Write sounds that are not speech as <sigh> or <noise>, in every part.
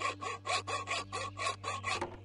どっかどっかどっか。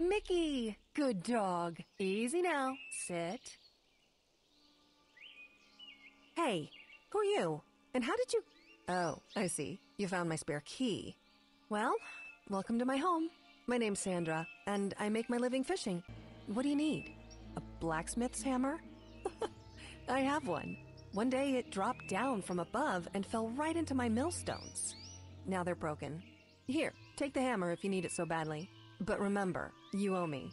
Mickey! Good dog. Easy now. Sit. Hey, who are you? And how did you. Oh, I see. You found my spare key. Well, welcome to my home. My name's Sandra, and I make my living fishing. What do you need? A blacksmith's hammer? <laughs> I have one. One day it dropped down from above and fell right into my millstones. Now they're broken. Here, take the hammer if you need it so badly. But remember, you owe me.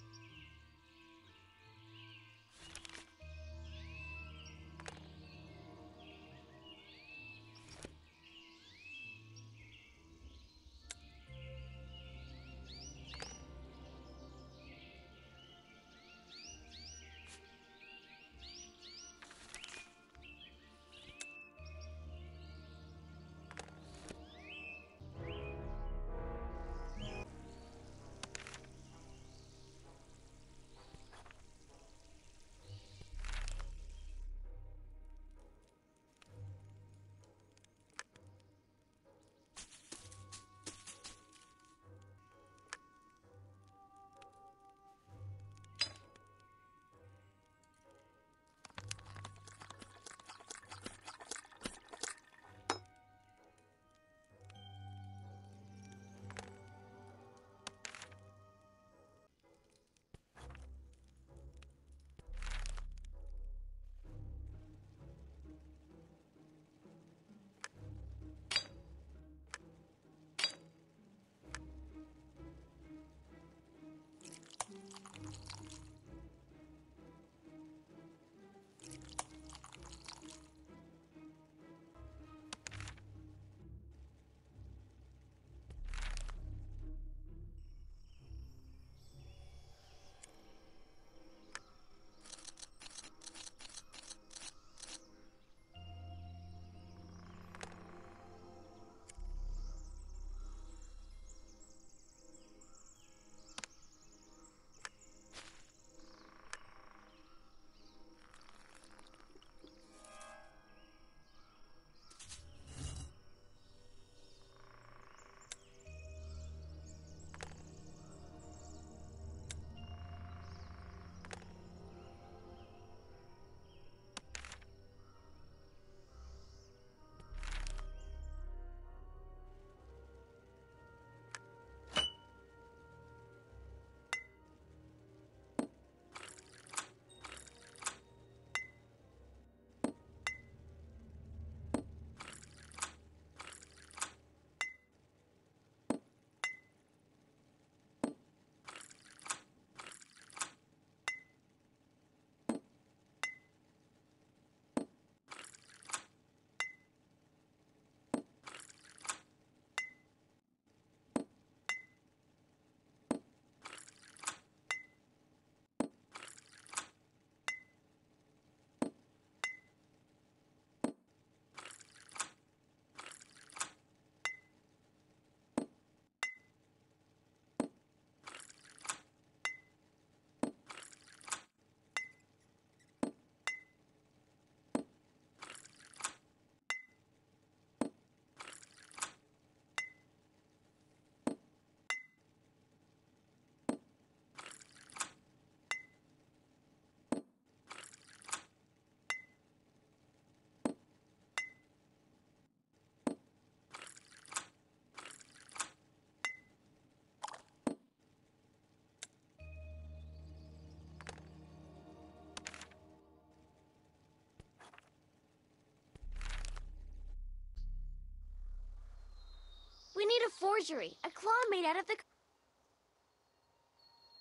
Forgery. A claw made out of the.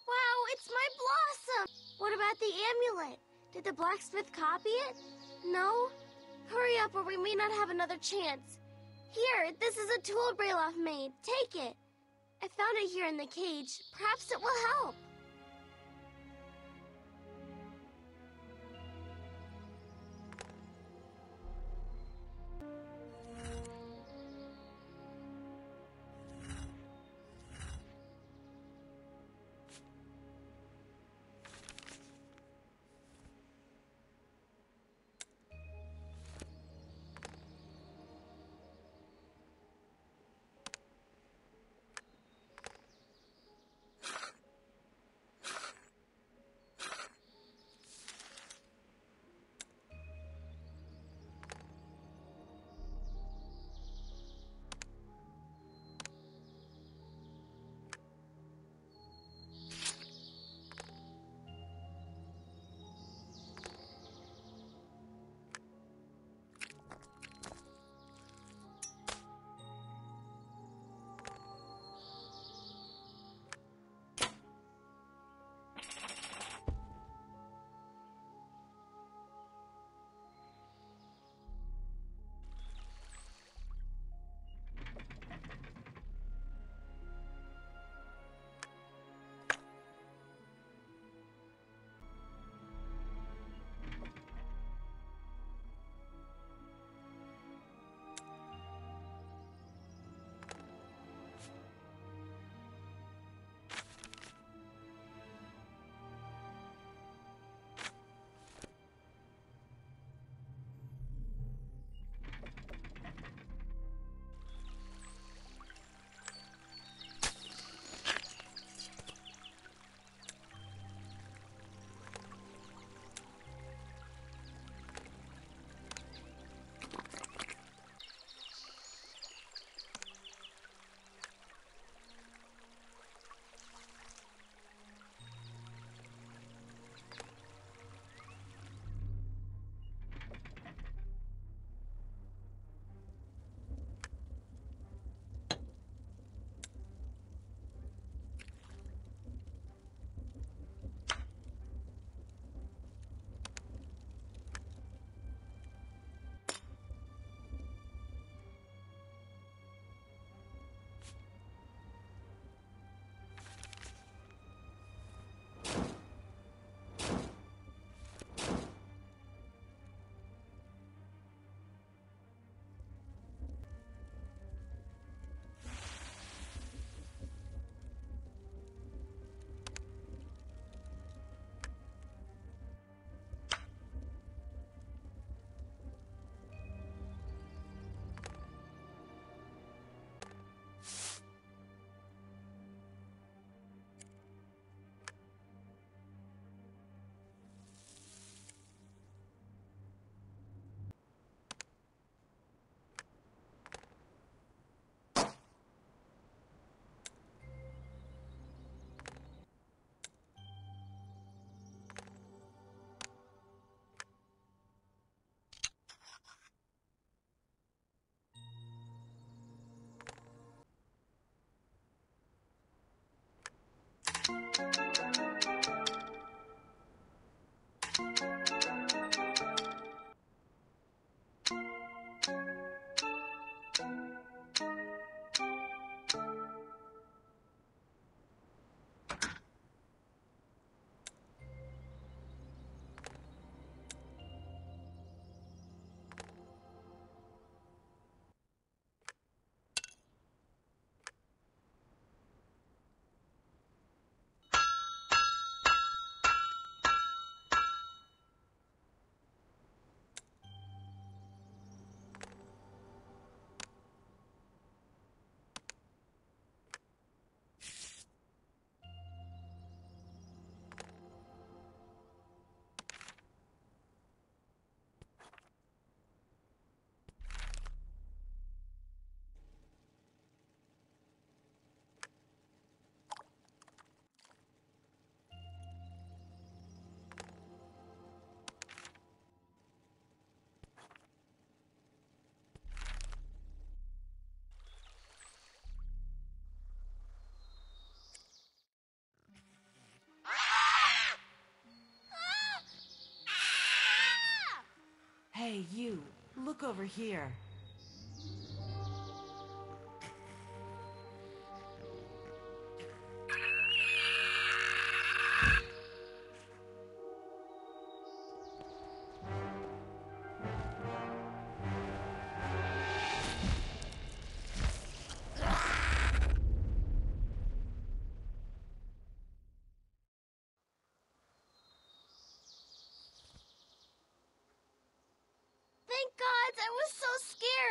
Wow, it's my blossom! What about the amulet? Did the blacksmith copy it? No? Hurry up or we may not have another chance. Here, this is a tool Brayloff made. Take it. I found it here in the cage. Perhaps it will help. うん。Hey, you. Look over here.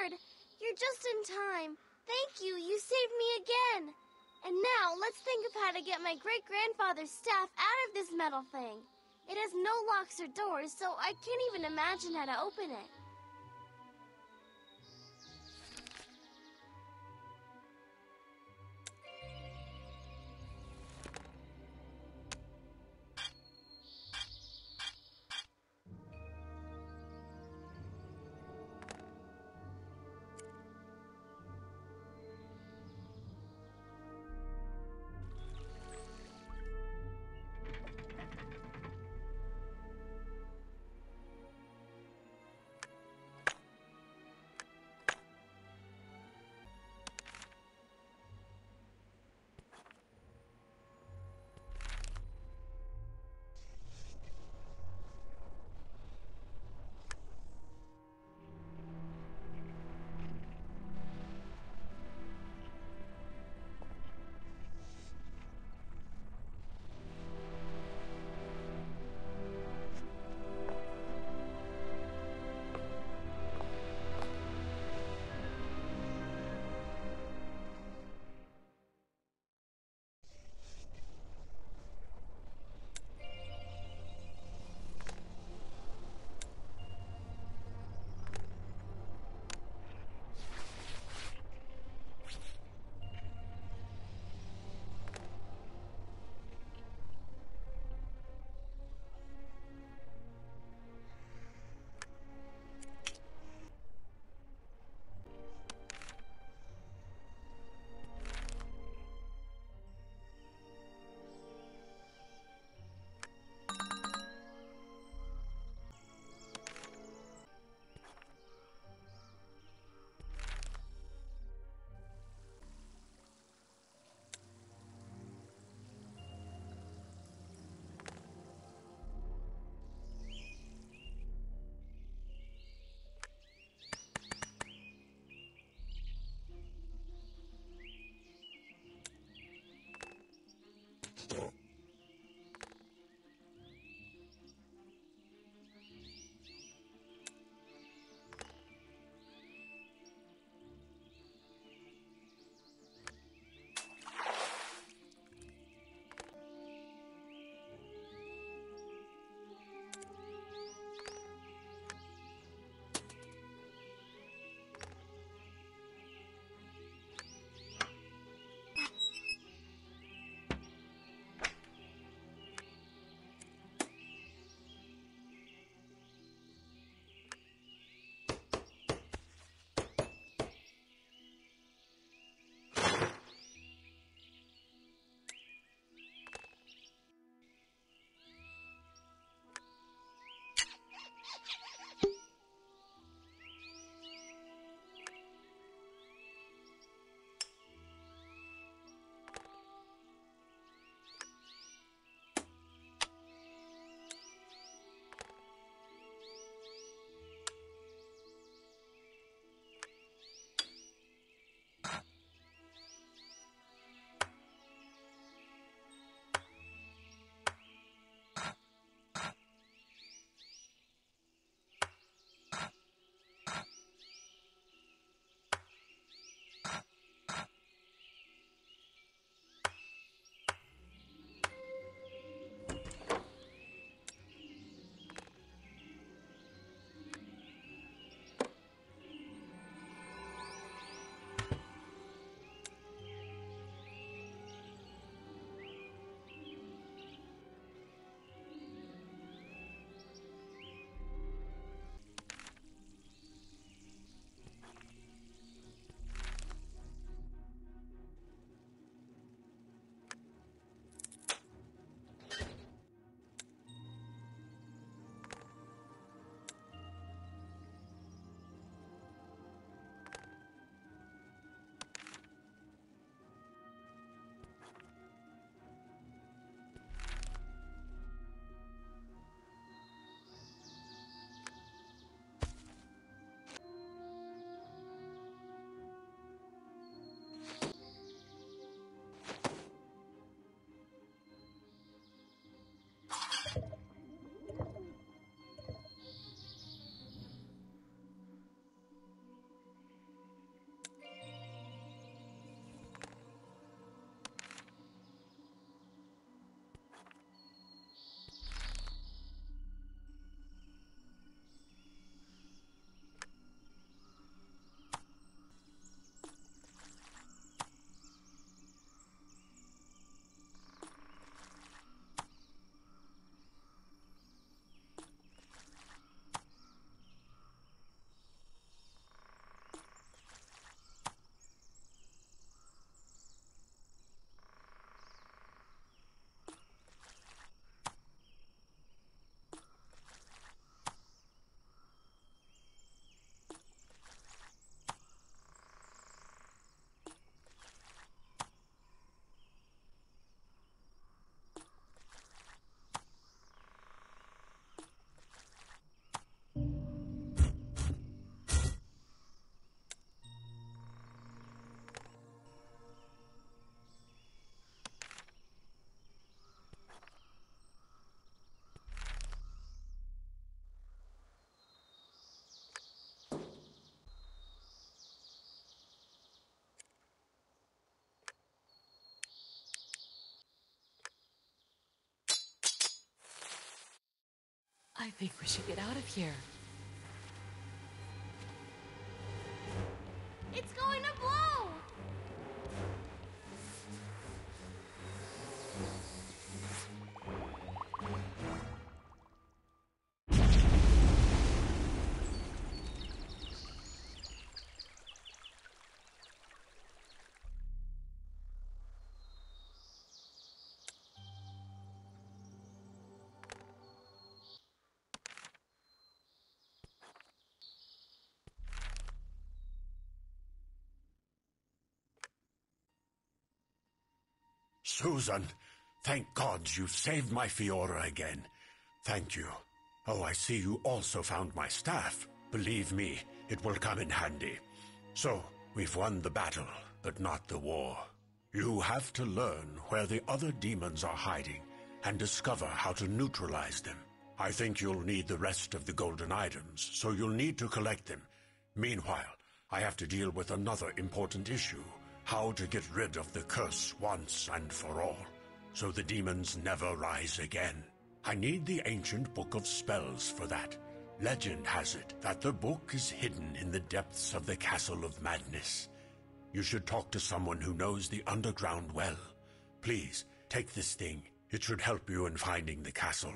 Scared. You're just in time. Thank you, you saved me again. And now, let's think of how to get my great grandfather's staff out of this metal thing. It has no locks or doors, so I can't even imagine how to open it. I think we should get out of here. Susan, thank God you've saved my Fiora again. Thank you. Oh, I see you also found my staff. Believe me, it will come in handy. So, we've won the battle, but not the war. You have to learn where the other demons are hiding and discover how to neutralize them. I think you'll need the rest of the golden items, so you'll need to collect them. Meanwhile, I have to deal with another important issue. How to get rid of the curse once and for all, so the demons never rise again. I need the ancient book of spells for that. Legend has it that the book is hidden in the depths of the Castle of Madness. You should talk to someone who knows the underground well. Please, take this thing. It should help you in finding the castle.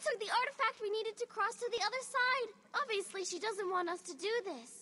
Took the artifact we needed to cross to the other side. Obviously, she doesn't want us to do this.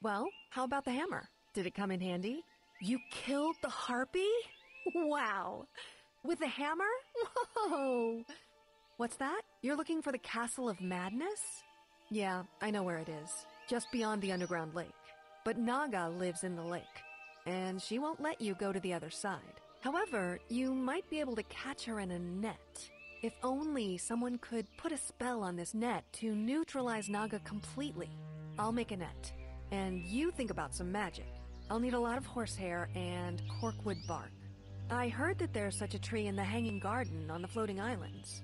Well, how about the hammer? Did it come in handy? You killed the harpy? Wow. With the hammer? Whoa! What's that? You're looking for the Castle of Madness? Yeah, I know where it is. Just beyond the underground lake. But Naga lives in the lake, and she won't let you go to the other side. However, you might be able to catch her in a net. If only someone could put a spell on this net to neutralize Naga completely. I'll make a net. And you think about some magic. I'll need a lot of horsehair and corkwood bark. I heard that there's such a tree in the Hanging Garden on the floating islands.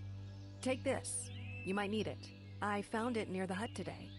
Take this. You might need it. I found it near the hut today.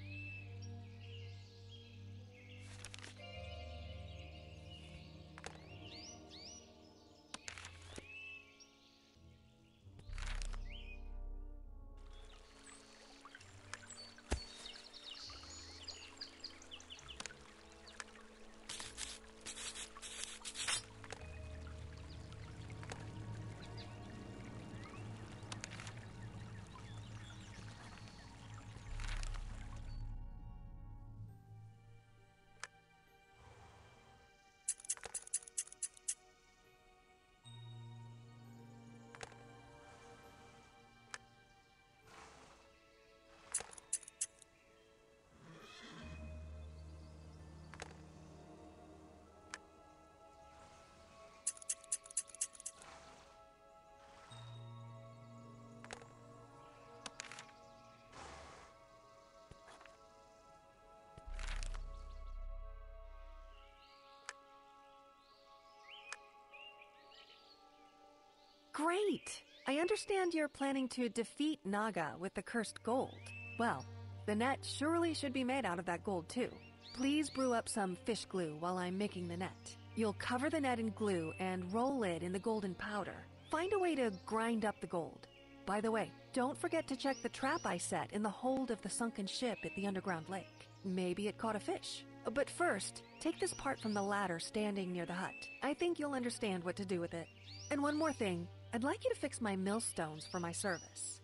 Great! I understand you're planning to defeat Naga with the cursed gold. Well, the net surely should be made out of that gold too. Please brew up some fish glue while I'm making the net. You'll cover the net in glue and roll it in the golden powder. Find a way to grind up the gold. By the way, don't forget to check the trap I set in the hold of the sunken ship at the underground lake. Maybe it caught a fish. But first, take this part from the ladder standing near the hut. I think you'll understand what to do with it. And one more thing, I'd like you to fix my millstones for my service.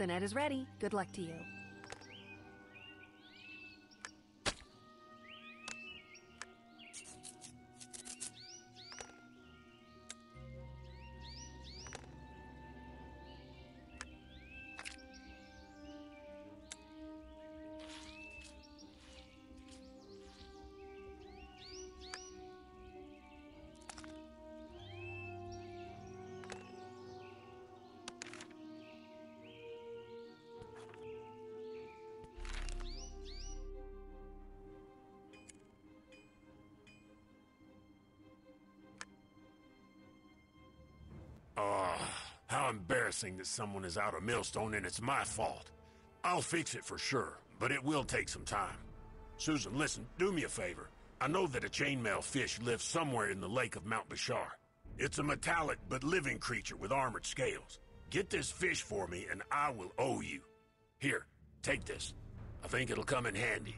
The net is ready. Good luck to you. Embarrassing that someone is out of Millstone and it's my fault. I'll fix it for sure, but it will take some time. Susan, listen, do me a favor. I know that a chainmail fish lives somewhere in the lake of Mount Bashar. It's a metallic but living creature with armored scales. Get this fish for me and I will owe you. Here, take this. I think it'll come in handy.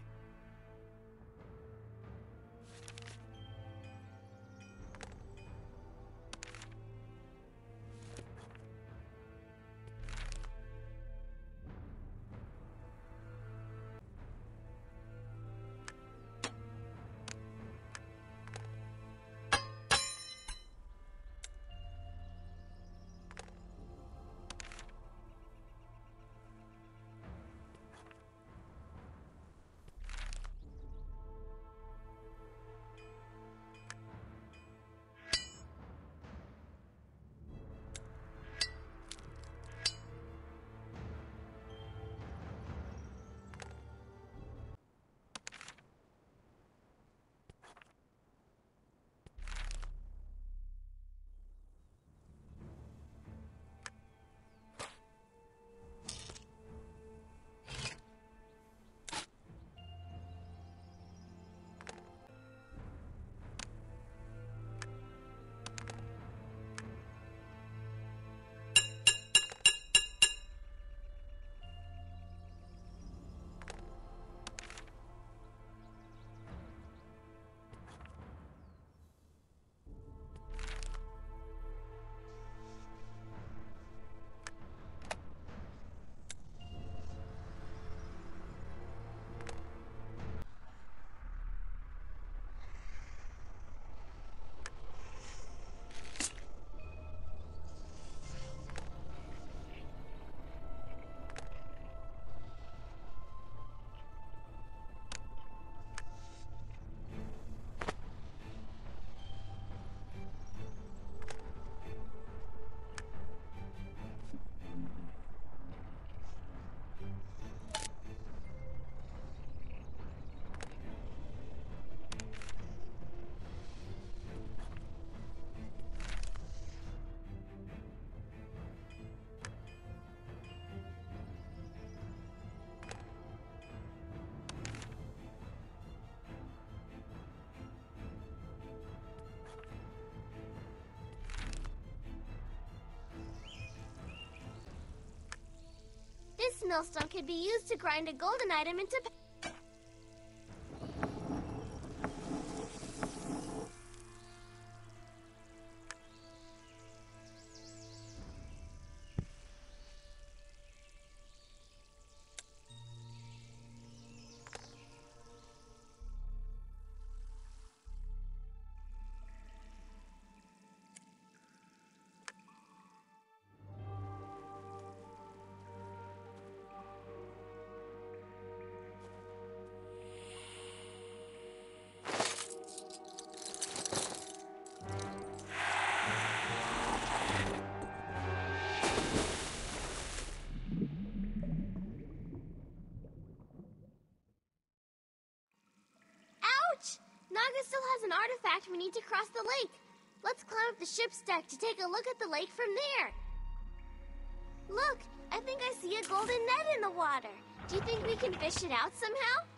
Millstone could be used to grind a golden item into. Artifact we need to cross the lake. Let's climb up the ship's deck to take a look at the lake from there. Look, I think I see a golden net in the water. Do you think we can fish it out somehow?